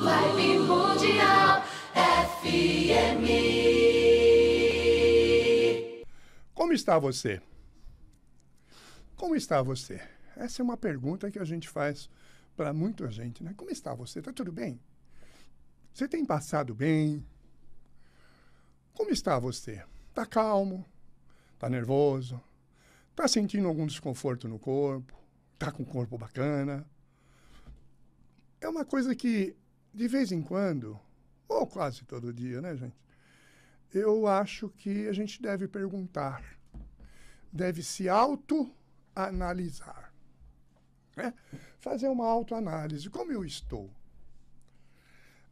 Vibe Mundial FM. Como está você? Como está você? Essa é uma pergunta que a gente faz para muita gente, né? Como está você? Está tudo bem? Você tem passado bem? Como está você? Está calmo? Está nervoso? Está sentindo algum desconforto no corpo? Está com o corpo bacana? É uma coisa que, de vez em quando, ou quase todo dia, né, gente? Eu acho que a gente deve perguntar, deve se auto-analisar. Né? Fazer uma autoanálise. Como eu estou?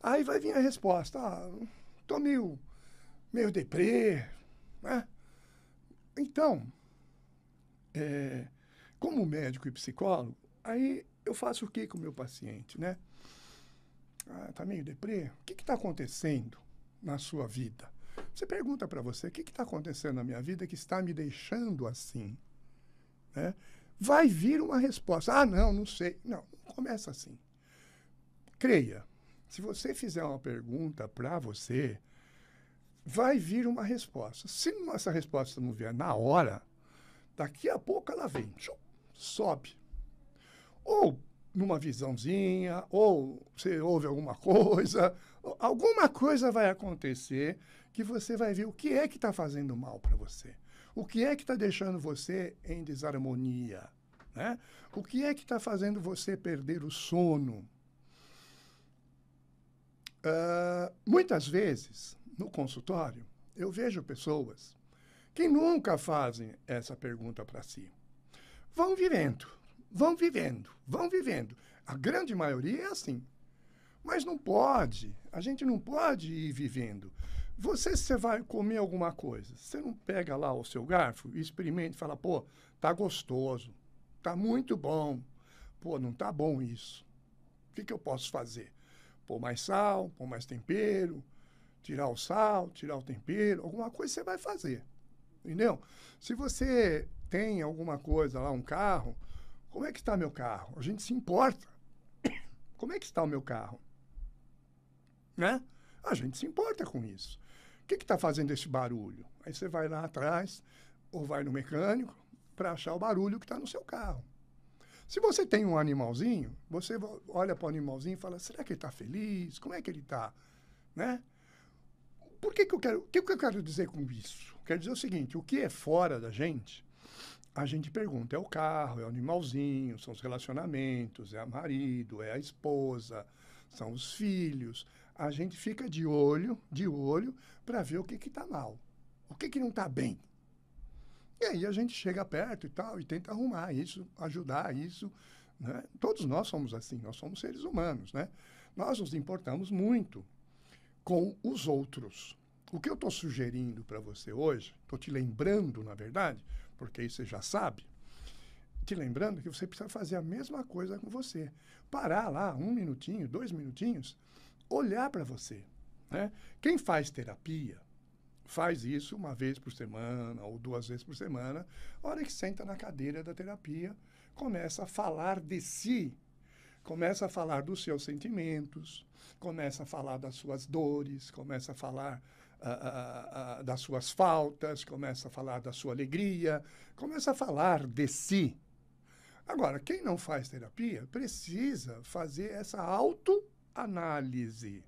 Aí vai vir a resposta. Ah, estou meio, meio deprê. Né? Então, é, como médico e psicólogo, aí eu faço o que com o meu paciente, né? Ah, tá meio deprê? O que está acontecendo na sua vida? Você pergunta para você, o que está acontecendo na minha vida que está me deixando assim? Né? Vai vir uma resposta. Ah, não, não sei. Não, não começa assim. Creia, se você fizer uma pergunta para você, vai vir uma resposta. Se essa resposta não vier na hora, daqui a pouco ela vem, sobe. Ou numa visãozinha, ou você ouve alguma coisa, alguma coisa vai acontecer que você vai ver o que é que está fazendo mal para você. O que é que está deixando você em desarmonia? Né? O que é que está fazendo você perder o sono? Uh, muitas vezes, no consultório, eu vejo pessoas que nunca fazem essa pergunta para si. Vão vivendo, vão vivendo, vão vivendo. A grande maioria é assim. Mas não pode, a gente não pode ir vivendo. Você, você vai comer alguma coisa, você não pega lá o seu garfo experimenta e fala, pô, tá gostoso, tá muito bom. Pô, não tá bom isso. O que, que eu posso fazer? Pôr mais sal, pôr mais tempero, tirar o sal, tirar o tempero, alguma coisa você vai fazer. Entendeu? Se você tem alguma coisa lá, um carro, como é que está meu carro? A gente se importa. Como é que está o meu carro? Né? A gente se importa com isso. O que está fazendo esse barulho? Aí você vai lá atrás, ou vai no mecânico, para achar o barulho que está no seu carro. Se você tem um animalzinho, você olha para o animalzinho e fala, será que ele está feliz? Como é que ele está? Né? Por que, que eu quero. O que, que eu quero dizer com isso? Quero dizer o seguinte: o que é fora da gente, a gente pergunta. É o carro, é o animalzinho, são os relacionamentos, é a marido, é a esposa, são os filhos. A gente fica de olho, de olho, para ver o que está mal, o que, que não está bem. E aí a gente chega perto e tal, e tenta arrumar isso, ajudar isso. Né? Todos nós somos assim, nós somos seres humanos, né? Nós nos importamos muito com os outros. O que eu estou sugerindo para você hoje, estou te lembrando, na verdade, porque isso você já sabe, te lembrando que você precisa fazer a mesma coisa com você. Parar lá um minutinho, dois minutinhos, olhar para você. Né? Quem faz terapia, faz isso uma vez por semana ou duas vezes por semana. A hora que senta na cadeira da terapia, começa a falar de si começa a falar dos seus sentimentos, começa a falar das suas dores, começa a falar das suas faltas, começa a falar da sua alegria, começa a falar de si. Agora, quem não faz terapia precisa fazer essa autoanálise.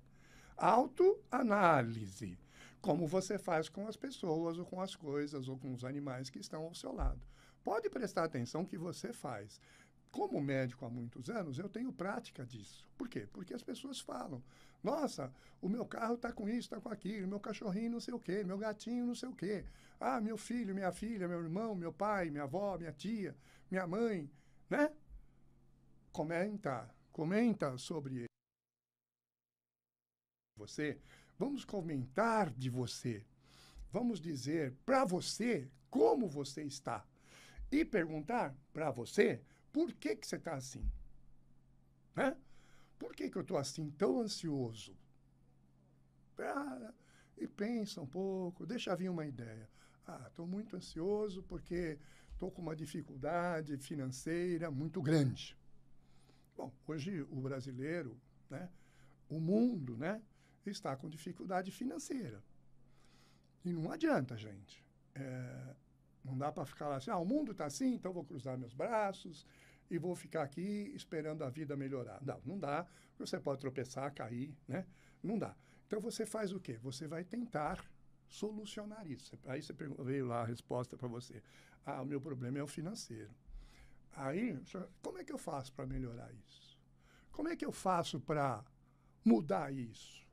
Autoanálise. Como você faz com as pessoas, ou com as coisas, ou com os animais que estão ao seu lado. Pode prestar atenção que você faz. Como médico há muitos anos, eu tenho prática disso. Por quê? Porque as pessoas falam: nossa, o meu carro está com isso, está com aquilo, meu cachorrinho não sei o quê, meu gatinho não sei o quê. Ah, meu filho, minha filha, meu irmão, meu pai, minha avó, minha tia, minha mãe, né? Comenta, comenta sobre você. Vamos comentar de você. Vamos dizer para você como você está. E perguntar para você por que, que você está assim? Né? Por que, que eu estou assim, tão ansioso? Para e pensa um pouco, deixa vir uma ideia. Ah, estou muito ansioso porque estou com uma dificuldade financeira muito grande. Bom, hoje o brasileiro, né, o mundo, né, está com dificuldade financeira. E não adianta, gente. É, não dá para ficar lá assim, ah, o mundo está assim, então vou cruzar meus braços e vou ficar aqui esperando a vida melhorar. Não, não dá. Você pode tropeçar, cair, né? Não dá. Então você faz o quê? Você vai tentar solucionar isso. Aí você veio lá a resposta para você. Ah, o meu problema é o financeiro. Aí, como é que eu faço para melhorar isso? Como é que eu faço para mudar isso?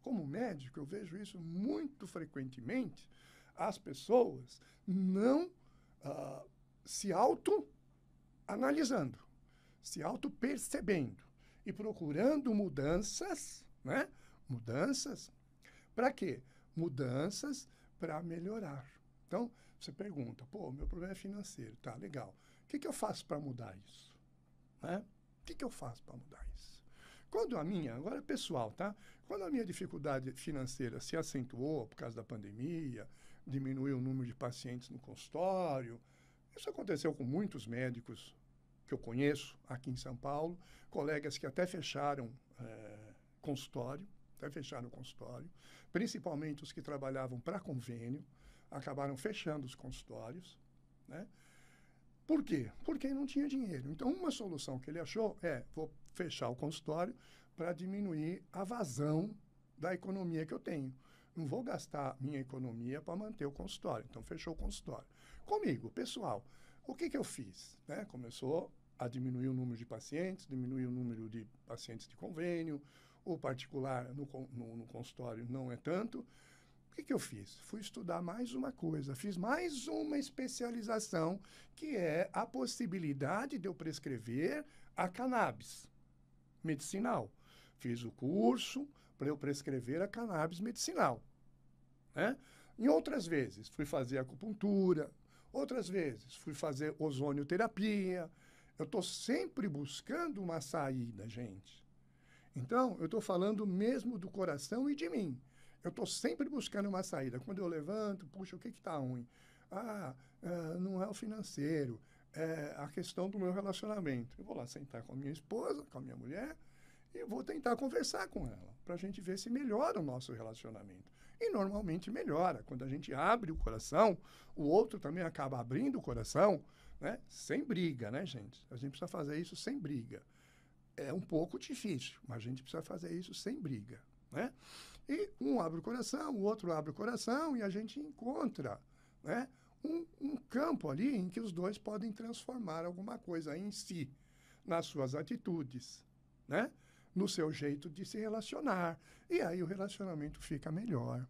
Como médico, eu vejo isso muito frequentemente, as pessoas não uh, se auto-analisando, se auto-percebendo e procurando mudanças, né? Mudanças para quê? Mudanças para melhorar. Então, você pergunta, pô, meu problema é financeiro, tá, legal. O que, que eu faço para mudar isso? Né? O que, que eu faço para mudar isso? Quando a minha, agora é pessoal, tá? Quando a minha dificuldade financeira se acentuou por causa da pandemia, diminuiu o número de pacientes no consultório, isso aconteceu com muitos médicos que eu conheço aqui em São Paulo, colegas que até fecharam é, consultório, até fecharam consultório, principalmente os que trabalhavam para convênio, acabaram fechando os consultórios, né? Por quê? Porque não tinha dinheiro. Então, uma solução que ele achou é: vou fechar o consultório para diminuir a vazão da economia que eu tenho. Não vou gastar minha economia para manter o consultório. Então, fechou o consultório. Comigo, pessoal, o que, que eu fiz? Né? Começou a diminuir o número de pacientes, diminuir o número de pacientes de convênio, o particular no, no, no consultório não é tanto que, que eu fiz? Fui estudar mais uma coisa, fiz mais uma especialização, que é a possibilidade de eu prescrever a cannabis medicinal. Fiz o curso para eu prescrever a cannabis medicinal. Né? Em outras vezes, fui fazer acupuntura, outras vezes, fui fazer ozonioterapia. Eu estou sempre buscando uma saída, gente. Então, eu estou falando mesmo do coração e de mim. Eu estou sempre buscando uma saída. Quando eu levanto, puxa, o que está ruim? Ah, ah, não é o financeiro, é a questão do meu relacionamento. Eu vou lá sentar com a minha esposa, com a minha mulher, e vou tentar conversar com ela, para a gente ver se melhora o nosso relacionamento. E normalmente melhora. Quando a gente abre o coração, o outro também acaba abrindo o coração, né? sem briga, né, gente? A gente precisa fazer isso sem briga. É um pouco difícil, mas a gente precisa fazer isso sem briga. Né? E um abre o coração, o outro abre o coração e a gente encontra né, um, um campo ali em que os dois podem transformar alguma coisa em si, nas suas atitudes, né? No seu jeito de se relacionar. E aí o relacionamento fica melhor.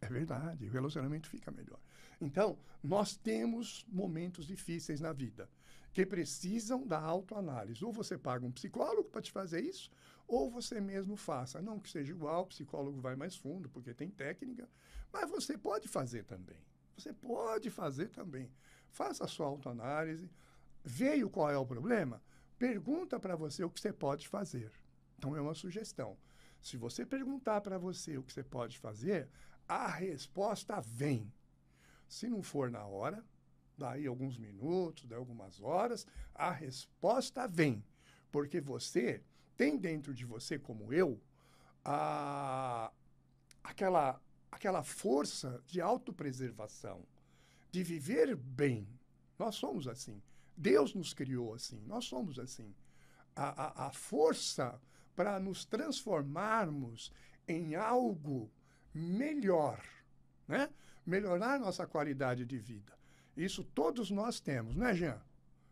É verdade, o relacionamento fica melhor. Então, nós temos momentos difíceis na vida que precisam da autoanálise. Ou você paga um psicólogo para te fazer isso, ou você mesmo faça. Não que seja igual, o psicólogo vai mais fundo, porque tem técnica, mas você pode fazer também. Você pode fazer também. Faça a sua autoanálise. Veio qual é o problema? Pergunta para você o que você pode fazer. Então, é uma sugestão. Se você perguntar para você o que você pode fazer, a resposta vem. Se não for na hora, daí alguns minutos, daí algumas horas, a resposta vem. Porque você tem dentro de você, como eu, a, aquela, aquela força de autopreservação, de viver bem. Nós somos assim. Deus nos criou assim. Nós somos assim. A, a, a força para nos transformarmos em algo melhor, né? melhorar nossa qualidade de vida. Isso todos nós temos, né, Jean?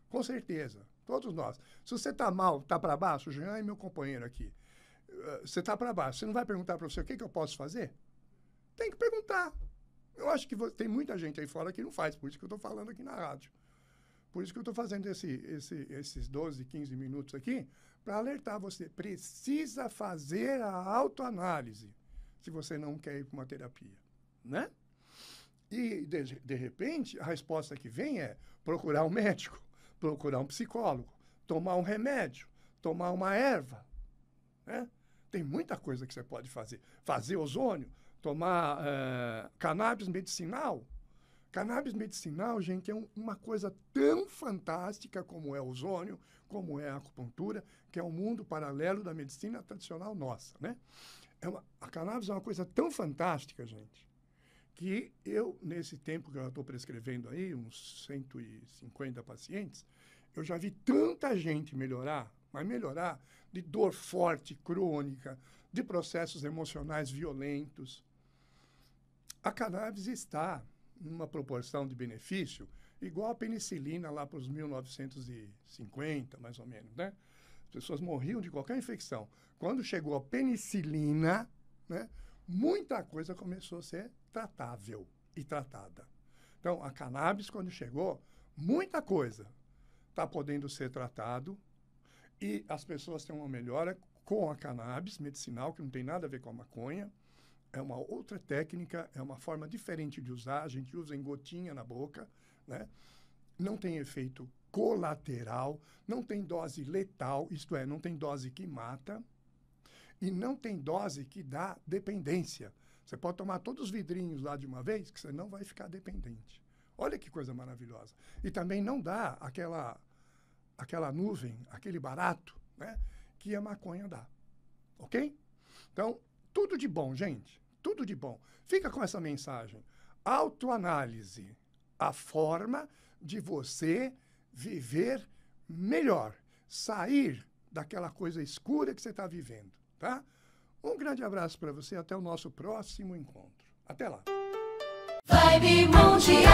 Com certeza, todos nós. Se você está mal, está para baixo, Jean é meu companheiro aqui. Uh, você está para baixo, você não vai perguntar para você o que, que eu posso fazer? Tem que perguntar. Eu acho que tem muita gente aí fora que não faz, por isso que eu estou falando aqui na rádio. Por isso que eu estou fazendo esse, esse, esses 12, 15 minutos aqui, para alertar você. Precisa fazer a autoanálise se você não quer ir para uma terapia, né? E, de, de repente, a resposta que vem é procurar um médico, procurar um psicólogo, tomar um remédio, tomar uma erva. Né? Tem muita coisa que você pode fazer. Fazer ozônio, tomar uh, cannabis medicinal. Cannabis medicinal, gente, é um, uma coisa tão fantástica como é o ozônio, como é a acupuntura, que é um mundo paralelo da medicina tradicional nossa, né? É uma, a cannabis é uma coisa tão fantástica, gente, que eu, nesse tempo que eu estou prescrevendo aí, uns 150 pacientes, eu já vi tanta gente melhorar, mas melhorar de dor forte, crônica, de processos emocionais violentos. A cannabis está numa proporção de benefício igual a penicilina lá para os 1950, mais ou menos, né? As pessoas morriam de qualquer infecção. Quando chegou a penicilina, né, muita coisa começou a ser tratável e tratada. Então, a cannabis, quando chegou, muita coisa está podendo ser tratado e as pessoas têm uma melhora com a cannabis medicinal, que não tem nada a ver com a maconha. É uma outra técnica, é uma forma diferente de usar. A gente usa em gotinha na boca, né? Não tem efeito colateral, não tem dose letal, isto é, não tem dose que mata e não tem dose que dá dependência. Você pode tomar todos os vidrinhos lá de uma vez que você não vai ficar dependente. Olha que coisa maravilhosa. E também não dá aquela aquela nuvem, aquele barato, né, que a maconha dá. OK? Então, tudo de bom, gente tudo de bom. Fica com essa mensagem. Autoanálise, a forma de você viver melhor, sair daquela coisa escura que você está vivendo, tá? Um grande abraço para você, até o nosso próximo encontro. Até lá. Vibe Mundial